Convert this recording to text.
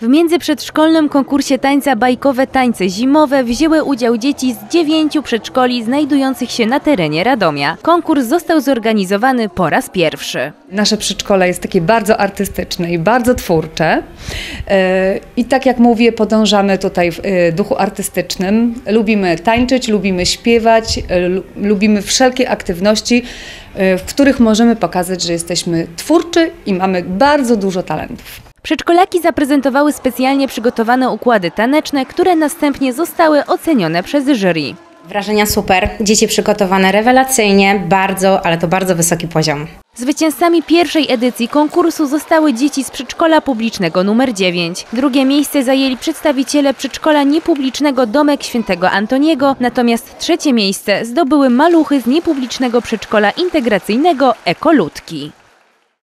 W międzyprzedszkolnym konkursie tańca Bajkowe Tańce Zimowe wzięły udział dzieci z dziewięciu przedszkoli znajdujących się na terenie Radomia. Konkurs został zorganizowany po raz pierwszy. Nasze przedszkole jest takie bardzo artystyczne i bardzo twórcze. E, I tak jak mówię, podążamy tutaj w e, duchu artystycznym. Lubimy tańczyć, lubimy śpiewać, e, lu- lubimy wszelkie aktywności, w których możemy pokazać, że jesteśmy twórczy i mamy bardzo dużo talentów. Przedszkolaki zaprezentowały specjalnie przygotowane układy taneczne, które następnie zostały ocenione przez jury. Wrażenia super, dzieci przygotowane rewelacyjnie, bardzo, ale to bardzo wysoki poziom. Zwycięzcami pierwszej edycji konkursu zostały dzieci z przedszkola publicznego numer 9. Drugie miejsce zajęli przedstawiciele przedszkola niepublicznego Domek Świętego Antoniego, natomiast trzecie miejsce zdobyły maluchy z niepublicznego przedszkola integracyjnego Ekoludki.